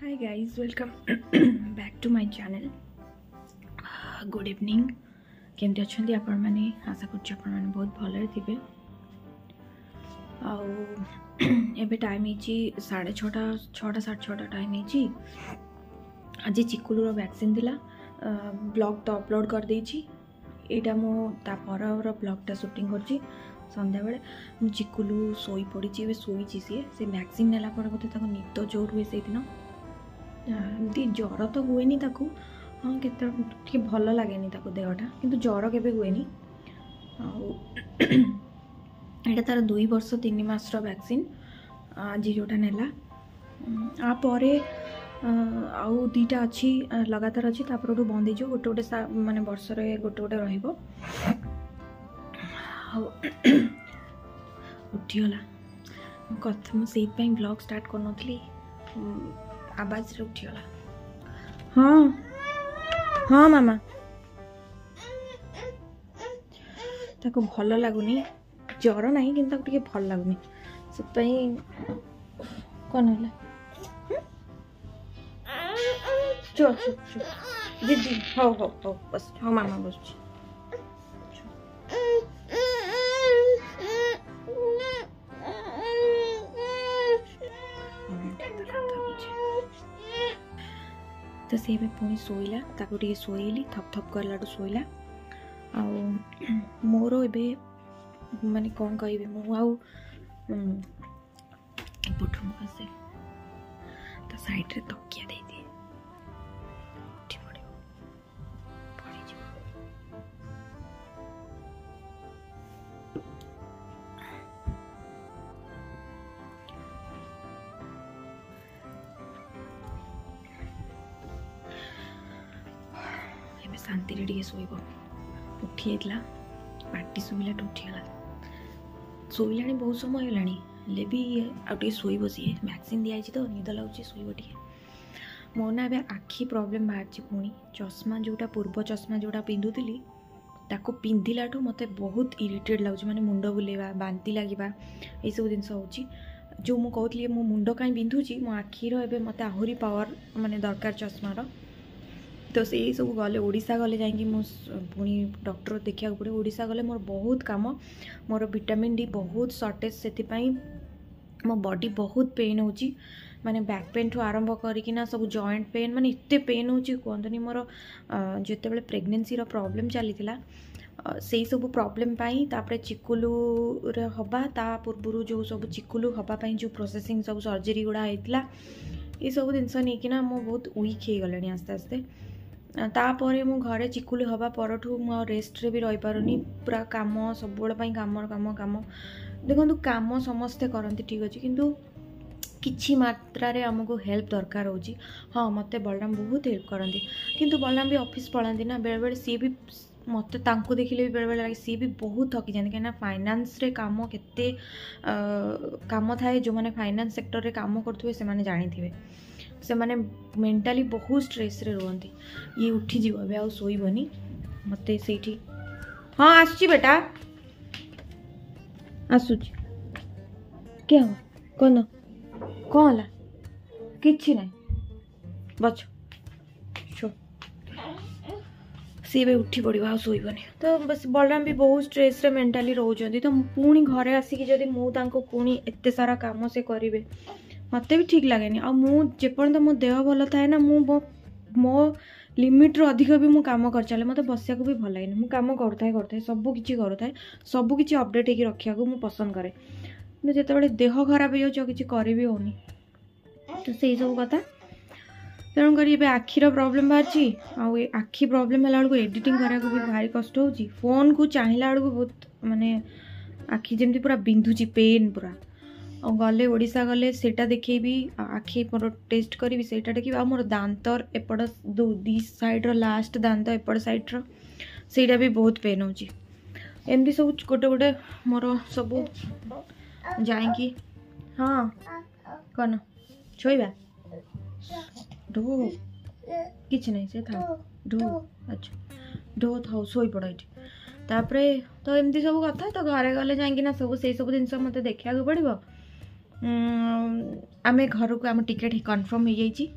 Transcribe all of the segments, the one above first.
hi guys welcome back to my channel uh, good evening କେମିତି ଅଛନ୍ତି ଆପଣମାନେ ଆଶା କରୁଛି ଆପଣମାନେ ବହୁତ ଭଲରେ ଥିବେ ଆଉ ଏବେ ଟାଇମ୍ ହେଇଛି ସାଢ଼େ ଛଅଟା ଛଅଟା ସାଢ଼େ ଛଅଟା ଟାଇମ୍ ହେଇଛି ଆଜି ଚିକୁଲୁର ଭ୍ୟାକ୍ସିନ୍ ଥିଲା ବ୍ଲଗ୍ ତ ଅପଲୋଡ଼ କରିଦେଇଛି ଏଇଟା ମୁଁ ତା ପରର ବ୍ଲଗ୍ଟା ସୁଟିଂ କରୁଛି ସନ୍ଧ୍ୟାବେଳେ ମୁଁ ଚିକୁଲୁ ଶୋଇ ପଡ଼ିଛି ଏବେ ଶୋଇଛି ସିଏ ସେ ଭ୍ୟାକ୍ସିନ୍ ନେଲା ପରେ ବୋଧେ ତାକୁ ନିଦ ଜୋର ହୁଏ ସେଇଦିନ ଏମିତି ଜ୍ୱର ତ ହୁଏନି ତାକୁ ହଁ କେତେ ଟିକେ ଭଲ ଲାଗେନି ତାକୁ ଦେହଟା କିନ୍ତୁ ଜ୍ୱର କେବେ ହୁଏନି ଆଉ ଏଇଟା ତା'ର ଦୁଇ ବର୍ଷ ତିନି ମାସର ଭ୍ୟାକ୍ସିନ୍ ଆଜି ଯେଉଁଟା ନେଲା ଆ ପରେ ଆଉ ଦୁଇଟା ଅଛି ଲଗାତାର ଅଛି ତାପରଠୁ ବନ୍ଦ ହେଇଯିବ ଗୋଟେ ଗୋଟେ ମାନେ ବର୍ଷରେ ଗୋଟେ ଗୋଟେ ରହିବ ଆଉ ଉଠିଗଲା କଥା ମୁଁ ସେଇଥିପାଇଁ ବ୍ଲଗ୍ ଷ୍ଟାର୍ଟ କରିନଥିଲି ଆବାଜରେ ଉଠିଗଲା ହଁ ହଁ ମାମା ତାକୁ ଭଲ ଲାଗୁନି ଜ୍ୱର ନାହିଁ କିନ୍ତୁ ତାକୁ ଟିକେ ଭଲ ଲାଗୁନି ସେଥିପାଇଁ କ'ଣ ହେଲା ଦିଦି ହଉ ହଉ ହଉ ବସ ହଉ ମାମା ବସୁଛି ତ ସେ ଏବେ ପୁଣି ଶୋଇଲା ତାକୁ ଟିକେ ଶୋଇଲି ଥପ୍ ଥପ୍ କଲାଠୁ ଶୋଇଲା ଆଉ ମୋର ଏବେ ମାନେ କ'ଣ କହିବି ମୁଁ ଆଉ ଏପଟୁ ମୁଁ ଆସେ ତା ସାଇଡ଼୍ରେ ତକିଆ ଦେଇ ରାତିରେ ଟିକେ ଶୋଇବ ଉଠି ଯାଇଥିଲା ପାଟି ଶୁଭିଲାଠୁ ଉଠିଗଲା ଶୋଇଲାଣି ବହୁତ ସମୟ ହେଇଗଲାଣି ହେଲେ ବି ଆଉ ଟିକେ ଶୋଇବ ସିଏ ଭ୍ୟାକ୍ସିନ୍ ଦିଆହେଇଛି ତ ନିଦ ଲାଗୁଛି ଶୋଇବ ଟିକେ ମୋ ନା ଏବେ ଆଖି ପ୍ରୋବ୍ଲେମ୍ ବାହାରିଛି ପୁଣି ଚଷମା ଯେଉଁଟା ପୂର୍ବ ଚଷମା ଯେଉଁଟା ପିନ୍ଧୁଥିଲି ତାକୁ ପିନ୍ଧିଲାଠୁ ମୋତେ ବହୁତ ଇରିଟେଟ୍ ଲାଗୁଛି ମାନେ ମୁଣ୍ଡ ବୁଲେଇବା ବାନ୍ତି ଲାଗିବା ଏଇସବୁ ଜିନିଷ ହେଉଛି ଯେଉଁ ମୁଁ କହୁଥିଲି ମୋ ମୁଣ୍ଡ କାହିଁ ବିନ୍ଧୁଛି ମୋ ଆଖିର ଏବେ ମୋତେ ଆହୁରି ପାୱାର ମାନେ ଦରକାର ଚଷମାର তো ସେଇସବୁ ଗଲେ ଓଡ଼ିଶା ଗଲେ ଯାଇକି ମୁଁ ପୁଣି ଡକ୍ଟର ଦେଖିବାକୁ ପଡ଼ିବ ଓଡ଼ିଶା ଗଲେ ମୋର ବହୁତ କାମ ମୋର ଭିଟାମିନ୍ ଡି ବହୁତ ସର୍ଟେଜ୍ ସେଥିପାଇଁ ମୋ ବଡ଼ି ବହୁତ ପେନ୍ ହେଉଛି ମାନେ ବ୍ୟାକ୍ ପେନ୍ଠୁ ଆରମ୍ଭ କରିକିନା ସବୁ ଜଏଣ୍ଟ ପେନ୍ ମାନେ ଏତେ ପେନ୍ ହେଉଛି କୁହନ୍ତୁନି ମୋର ଯେତେବେଳେ ପ୍ରେଗନେନ୍ସିର ପ୍ରୋବ୍ଲେମ୍ ଚାଲିଥିଲା ସେଇସବୁ ପ୍ରୋବ୍ଲେମ୍ ପାଇଁ ତାପରେ ଚିକୁଲୁରେ ହେବା ତା ପୂର୍ବରୁ ଯେଉଁ ସବୁ ଚିକୁଲୁ ହେବା ପାଇଁ ଯେଉଁ ପ୍ରୋସେସିଂ ସବୁ ସର୍ଜରୀ ଗୁଡ଼ା ହେଇଥିଲା ଏସବୁ ଜିନିଷ ନେଇକିନା ମୁଁ ବହୁତ ୱିକ୍ ହେଇଗଲିଣି ଆସ୍ତେ ଆସ୍ତେ ତାପରେ ମୁଁ ଘରେ ଚିକୁଲି ହେବା ପରଠୁ ମୁଁ ଆଉ ରେଷ୍ଟରେ ବି ରହିପାରୁନି ପୁରା କାମ ସବୁବେଳ ପାଇଁ କାମ କାମ କାମ ଦେଖନ୍ତୁ କାମ ସମସ୍ତେ କରନ୍ତି ଠିକ୍ ଅଛି କିନ୍ତୁ କିଛି ମାତ୍ରାରେ ଆମକୁ ହେଲ୍ପ ଦରକାର ହେଉଛି ହଁ ମୋତେ ବଳରାମ ବହୁତ ହେଲ୍ପ କରନ୍ତି କିନ୍ତୁ ବଳରାମ ବି ଅଫିସ୍ ପଳାନ୍ତି ନା ବେଳେବେଳେ ସିଏ ବି ମୋତେ ତାଙ୍କୁ ଦେଖିଲେ ବି ବେଳେବେଳେ ଲାଗେ ସିଏ ବି ବହୁତ ଥକି କାହିଁକିନା ଫାଇନାନ୍ସରେ କାମ କେତେ କାମ ଥାଏ ଯେଉଁମାନେ ଫାଇନାନ୍ସ ସେକ୍ଟରରେ କାମ କରୁଥିବେ ସେମାନେ ଜାଣିଥିବେ से माने मेंटली बहुत स्ट्रेस रे ये उठी जीव अबे आउ सोई बनी मते सेठी हां आछी बेटा आसुच क्या बच सी भी उठी पड़ा आ तो बस बलराम भी बहुत स्ट्रेस मेन्टाली मेंटली तो पुणी घरे आसिक पुणी एत सारा कम से करेंगे ମୋତେ ବି ଠିକ୍ ଲାଗେନି ଆଉ ମୁଁ ଯେପର୍ଯ୍ୟନ୍ତ ମୋ ଦେହ ଭଲ ଥାଏ ନା ମୁଁ ମୋ ଲିମିଟ୍ରୁ ଅଧିକ ବି ମୁଁ କାମ କରିଚାଲେ ମୋତେ ବସିବାକୁ ବି ଭଲ ଲାଗେନି ମୁଁ କାମ କରୁଥାଏ କରୁଥାଏ ସବୁ କିଛି କରୁଥାଏ ସବୁ କିଛି ଅପଡ଼େଟ୍ ହେଇକି ରଖିବାକୁ ମୁଁ ପସନ୍ଦ କରେ କିନ୍ତୁ ଯେତେବେଳେ ଦେହ ଖରାପ ହେଇଯାଉଛି ଆଉ କିଛି କରିବି ହେଉନି ତ ସେଇସବୁ କଥା ତେଣୁକରି ଏବେ ଆଖିର ପ୍ରୋବ୍ଲେମ୍ ବାହାରିଛି ଆଉ ଏ ଆଖି ପ୍ରୋବ୍ଲେମ୍ ହେଲା ବେଳକୁ ଏଡ଼ିଟିଂ କରିବାକୁ ବି ଭାରି କଷ୍ଟ ହେଉଛି ଫୋନ୍କୁ ଚାହିଁଲା ବେଳକୁ ବହୁତ ମାନେ ଆଖି ଯେମିତି ପୁରା ବିନ୍ଧୁଛି ପେନ୍ ପୁରା गले ओडा गले सेटा देखेबी आखि मोर टेस्ट करी से देखिए आ मोर दातर एपट दि सैड्र लास्ट दात एपट सैड्र सेटा भी बहुत पेन होमती सब गोटे गोटे मोर सब जाए हाँ कौन छोबा ढो कि नहीं से था ढो अच्छा ढो था शपड़ ये तापर तो एमती सब कथा तो घरे गले जाए कि सब से सब जिन मत देखा पड़ो आम घर को आम टिकेट कनफर्म हो जाए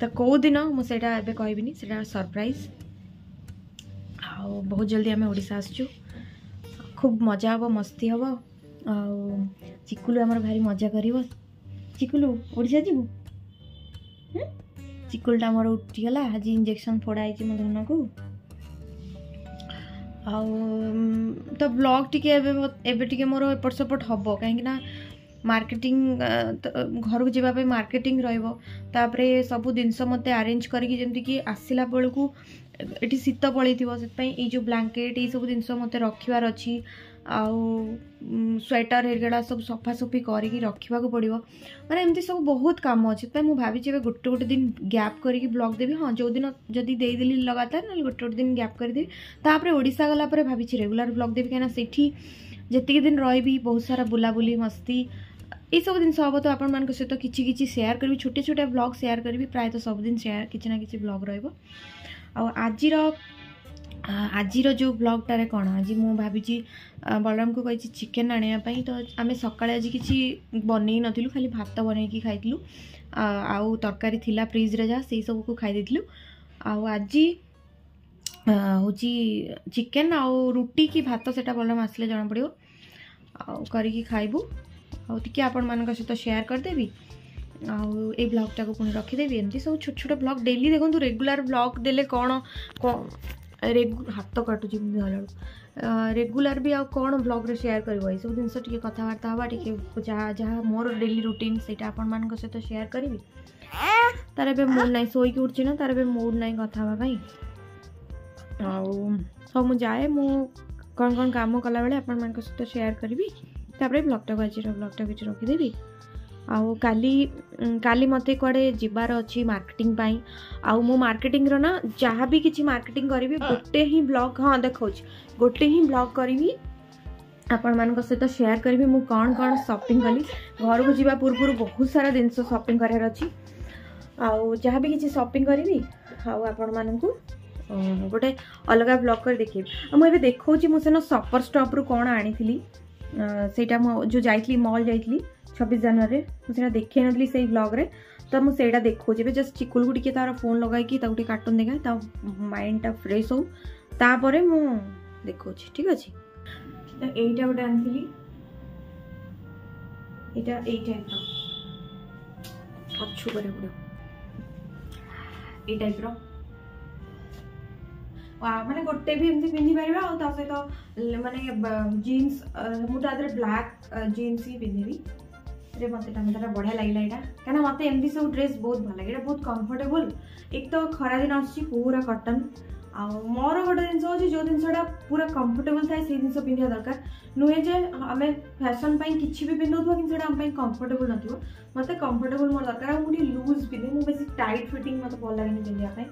तो कौदिन मुझे कहबी से सरप्राइज आहुत जल्दी आम ओडा आस खूब मजा हम मस्ती हे आिकुलु आम भारी मजा कर चिकुलूा जीव चिकुलटा मोर उठीगला आज इंजेक्शन फोड़ाई मो धन को आ ब्लग टे मोर एपट सेपट हम कहीं मार्केटिंग घर को जीप मार्केटिंग रोतापुर सब जिन मत आरेज करमी आसला बेलू ये शीत पल से ये ब्लांकेट ये सब जिनस मत रखार अच्छी आउ स्वेटर हेरिका सब सफा सफी कर रखा पड़ो मैं एमती सब बहुत कम अच्छे से मुझे भाभी गोटे गोटे दिन गैप करी ब्लग देवी हाँ जो दिन जदि देदेली लगातार ना गोटे गोटे दिन गैप देवी तापर ओडा गला भाभी रेगुला ब्लग देवी कहीं जीक दिन रही बहुत सारा बुलाबूली मस्ती এইসব জিনিস হব তো আপনার সহ কিছু কিছু সেয়ার করবি ছোট ছোট ব্লগ সেয়ার করবি প্রায়ত সবুদিন সেয়ার কিছু না কিছু ব্লগ রহব আজির আজির যে ব্লগটার কোণ আজি মু ভাবিছি বলরামকে কইছি চিকেন আনিবা তো আমি সকালে আজি কিছু বনাই নথিলু খালি ভাত বনাইকি খাইলু আউ তরকারি লা ফ্রিজরে যা সেই সবুকু খাই দেইলু আউ আজি হচ্ছে চিকেন আউ রুটি কি ভাত সেটা বলরাম আসলে জনা পড়িব আউ করিকি খাইবু आउ टे आपर सहित सेयार करदेवि आई ब्लगटा को पुणी रखिदेवी एम सब छोट छोट ब्लग डेली देखो रेगुला ब्लग दे कौन हाथ काटू भलू रेगुला भी आ कौन ब्लग्रे सेयार कर सब जिन कथबार्ता हाँ टे जा मोर डेली रुटीन से सहित सेयार करी तार ए मुड ना शोक उठे ना तार ए मुड ना कथापाई आ सब मु कौन कौन काम कला बेल आपण मान सेयार करी तापर ब्लग को आज ब्लगटा कि रखिदेवि आली मत कड़े जबार अच्छे मार्केटिंग आ मार्केटिंग ना जहाँ भी किसी मार्केटिंग करी गोटे ही ब्लग हाँ देखा गोटे ही ब्लग करी आपण मान सहित सेयार करी मुझ कौन, -कौन सपिंग कली घर को जी पूर्व बहुत सारा जिनस सपिंग करार सपिंग करी आपण मानक गोटे अलग ब्लग कर देखे मुझे देखा मुझे सपर स्टप्रु कौन आनी ସେଇଟା ମୁଁ ଯେଉଁ ଯାଇଥିଲି ମଲ୍ ଯାଇଥିଲି ଛବିଶ ଜାନୁଆରୀରେ ମୁଁ ସେଇଟା ଦେଖେଇ ନଥିଲି ସେଇ ବ୍ଲଗ୍ରେ ତ ମୁଁ ସେଇଟା ଦେଖାଉଛି ଏବେ ଜଷ୍ଟ ଚିକୁଲକୁ ଟିକେ ତା'ର ଫୋନ୍ ଲଗାଇକି ତାକୁ ଟିକେ କାର୍ଟୁନ୍ ଦେଖା ତା ମାଇଣ୍ଡଟା ଫ୍ରେଶ୍ ହଉ ତାପରେ ମୁଁ ଦେଖାଉଛି ଠିକ୍ ଅଛି ତ ଏଇଟା ଗୋଟେ ଆଣିଥିଲି ଏଇଟା ଏଇ ଟାଇପ୍ର ପଛୁ କରିବାକୁ ପଡ଼ିବ ଏଇ ଟାଇପ୍ର मानते गोटे भी एमती पिंधिपर आसत मानने जीन्स मुझे ब्लाक जीन्स ही पिंधे मतलब बढ़िया लगे यहाँ कहीं मत एम सब ड्रेस बहुत भल लगे बहुत कम्फर्टेबल एक तो खरा दिन आसरा कटन आ मोर गोटे जिन जो जिनसा पूरा कम्फर्टेबल था जिन पिंधा दरकार नुहेजे आम फैसन कि भी पिंधा कि कम्फर्टेबल नतुबे कम्फर्टेबल मोर दरकार लुज पिंधे मुझे बेस टाइट फिटिंग मतलब भल लगे पिंधापी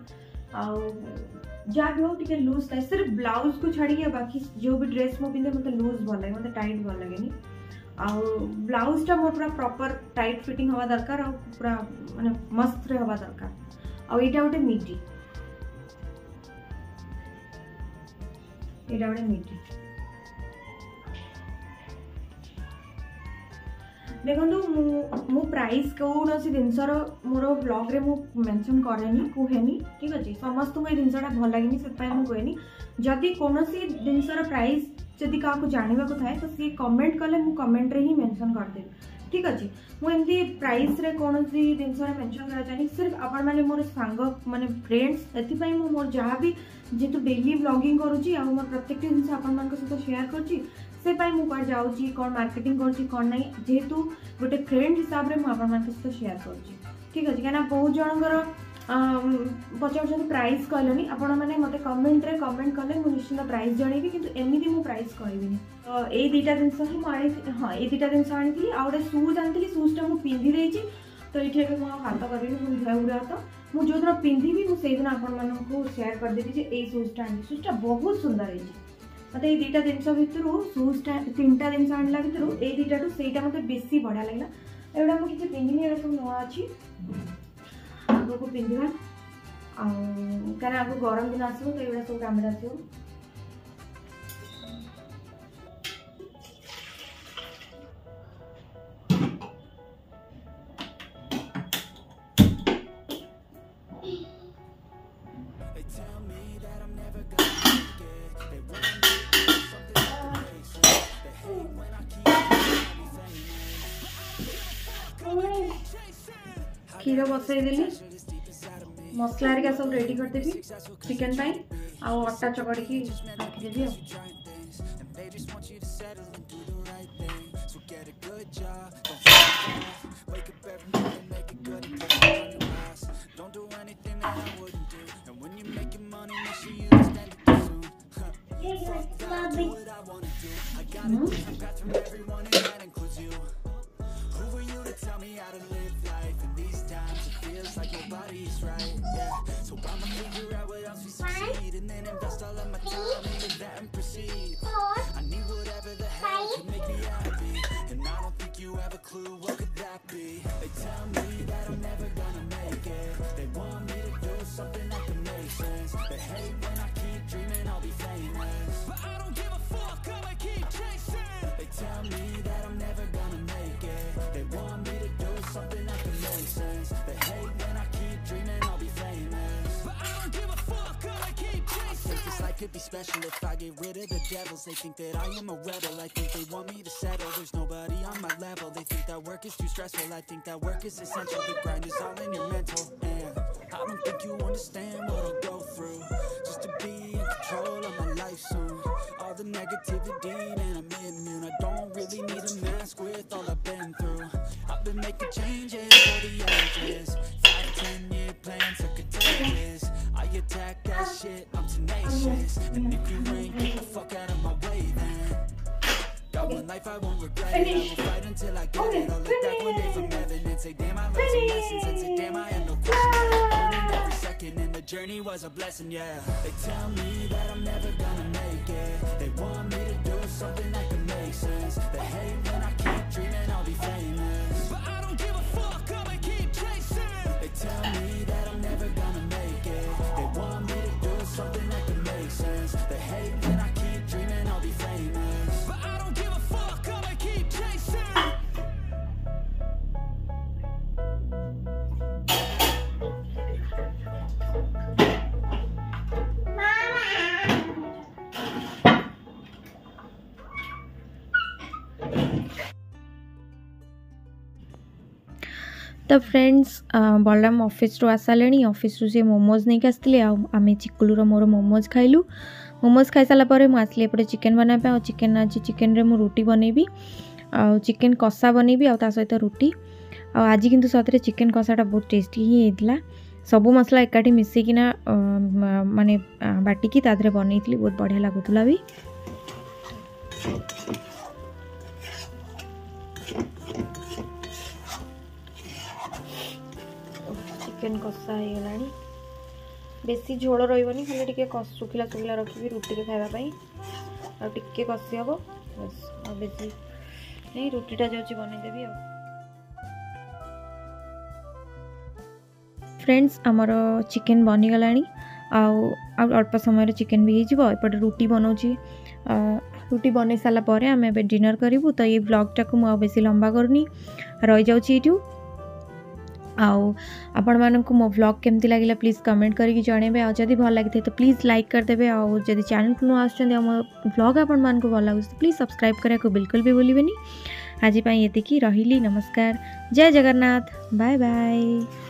आ जहाँ हो ठीक लूज था सिर्फ ब्लाउज को छाड़ी बाकी जो भी ड्रेस मो पिंधे मत लूज भल लगे मत टाइट भल लगे आउ ब्लाउजटा मोर पूरा प्रपर टाइट फिटिंग हवा दरकार आ पूरा मानने मतलब मस्त हवा दरकार आईटा गोटे मिडी यहाँ गोटे मिडी ଦେଖନ୍ତୁ ମୁଁ ମୁଁ ପ୍ରାଇସ୍ କୌଣସି ଜିନିଷର ମୋର ବ୍ଲଗ୍ରେ ମୁଁ ମେନସନ୍ କରେନି କୁହେନି ଠିକ୍ ଅଛି ସମସ୍ତଙ୍କୁ ଏ ଜିନିଷଟା ଭଲ ଲାଗେନି ସେଥିପାଇଁ ମୁଁ କୁହେନି ଯଦି କୌଣସି ଜିନିଷର ପ୍ରାଇସ୍ ଯଦି କାହାକୁ ଜାଣିବାକୁ ଥାଏ ତ ସିଏ କମେଣ୍ଟ କଲେ ମୁଁ କମେଣ୍ଟରେ ହିଁ ମେନସନ୍ କରିଦେବି ଠିକ୍ ଅଛି ମୁଁ ଏମିତି ପ୍ରାଇସ୍ରେ କୌଣସି ଜିନିଷରେ ମେନସନ୍ କରାଯାଏନି ସିର୍ଫ ଆପଣମାନେ ମୋର ସାଙ୍ଗ ମାନେ ଫ୍ରେଣ୍ଡସ୍ ଏଥିପାଇଁ ମୁଁ ମୋର ଯାହା ବି ଯେହେତୁ ଡେଲି ବ୍ଲଗିଂ କରୁଛି ଆଉ ମୋର ପ୍ରତ୍ୟେକଟି ଜିନିଷ ଆପଣମାନଙ୍କ ସହିତ ସେୟାର କରୁଛି से मुझे कौन मार्केटिंग करेतु गोटे फ्रेंड हिसाब से मुझे सहित सेयार कर ठीक अच्छे कहीं बहुत जनकर पचार प्राइस कहलनी आपने मत कमेट्रे कमेंट कले निश्चिंत प्राइस जनईबी कितनी प्राइस कह तो ये दुटा जिनस हाँ ये दुटा जिनस आनी आए सुज आनी सुजटा मुझे पिंधि देती तो ये मुझे हाथ करी धुआ उड़ा हाथ मुझे जो दिन पिंधि मुझे दिन सेयार करदेवी जो यही सुजटा आनी बहुत सुंदर है ମୋତେ ଏଇ ଦୁଇଟା ଜିନିଷ ଭିତରୁ ସୁଜ୍ଟା ତିନିଟା ଜିନିଷ ଆଣିଲା ଭିତରୁ ଏଇ ଦୁଇଟାଠୁ ସେଇଟା ମୋତେ ବେଶୀ ବଢ଼ିଆ ଲାଗିଲା ଏଗୁଡ଼ା ମୁଁ କିଛି ପିନ୍ଧିନି ଏଗୁଡ଼ା ସବୁ ନୂଆ ଅଛି ଆଗକୁ ପିନ୍ଧିବା ଆଉ କାରଣ ଆଗକୁ ଗରମ ଦିନ ଆସିବ ତ ଏଗୁଡ଼ା ସବୁ କାମରେ ଆସିବ ବସେଇଦେଲି ମସଲା ହେରିକା ସବୁ ରେଡ଼ି କରିଦେବି ଚିକେନ୍ ପାଇଁ ଆଉ ଅଟା ଚକଡ଼ିକି ରଖିଦେବି ଆଉ Fuck that, do what I wanna do. I got a different path from everyone, and that be special If I get rid of the devils They think that I am a rebel I think they want me to settle There's nobody on my level They think that work is too stressful I think that work is essential The grind is all in your mental And I don't think you understand what I go through Just to be in control of my journey was a blessing, yeah They tell me that I'm never gonna make it They want me to do something that can make sense They hate when I keep dreaming I'll be famous But I don't give a fuck, I'ma keep chasing They tell me ତ friends Balaram ଅଫିସ୍ରୁ ଆସିସାରିଲେଣି ଅଫିସ୍ରୁ ସେ ମୋମୋଜ୍ ନେଇକି ଆସିଥିଲେ ଆଉ ଆମେ ଚିକୁଲୁର ମୋର ମୋମୋଜ୍ ଖାଇଲୁ ମୋମୋଜ୍ ଖାଇସାରିଲା ପରେ ମୁଁ ଆସିଲି ଏପଟେ ଚିକେନ୍ ବନାଇବା ପାଇଁ ଆଉ ଚିକେନ୍ ଆଜି ଚିକେନ୍ରେ ମୁଁ ରୁଟି ବନେଇବି ଆଉ ଚିକେନ୍ କଷା ବନେଇବି ଆଉ ତା ସହିତ ରୁଟି ଆଉ ଆଜି କିନ୍ତୁ ସତରେ ଚିକେନ୍ କଷାଟା ବହୁତ ଟେଷ୍ଟି ହିଁ ହେଇଥିଲା ସବୁ ମସଲା ଏକାଠି ମିଶିକିନା ମାନେ ବାଟିକି ତା ଦେହରେ ବନେଇଥିଲି ବହୁତ ବଢ଼ିଆ ଲାଗୁଥିଲା ବି चिकेन कषा हो बेसी झोल रही हमें टी शुखला शुखला रखी रुटी के खायापी आए कषि हे बस बेस नहीं रुटीटा जो अच्छे बनईदेवी आ फ्रेंड्स आमर चिकेन बनीगला अल्प समय चिकेन भी होपटे रुटी बनाऊँच रुटी बन सारापर आम एनर करूँ तो ये ब्लगटा को बेस लंबा करनी रही जाऊँ आपंक मो ब्लग केमती लगे प्लीज कमेंट करके जनइबे आदि भल लगी तो प्लीज लाइक करदे आदि चैनल को नुआ आ मो ब्लग आपको भल लगुच तो प्लीज सब्सक्राइब करा बिल्कुल भी भूलबेनि आजपाई ये रही नमस्कार जय जगन्नाथ बाय बाय